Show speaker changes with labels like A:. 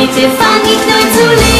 A: Bitte fang ich neu zu leben.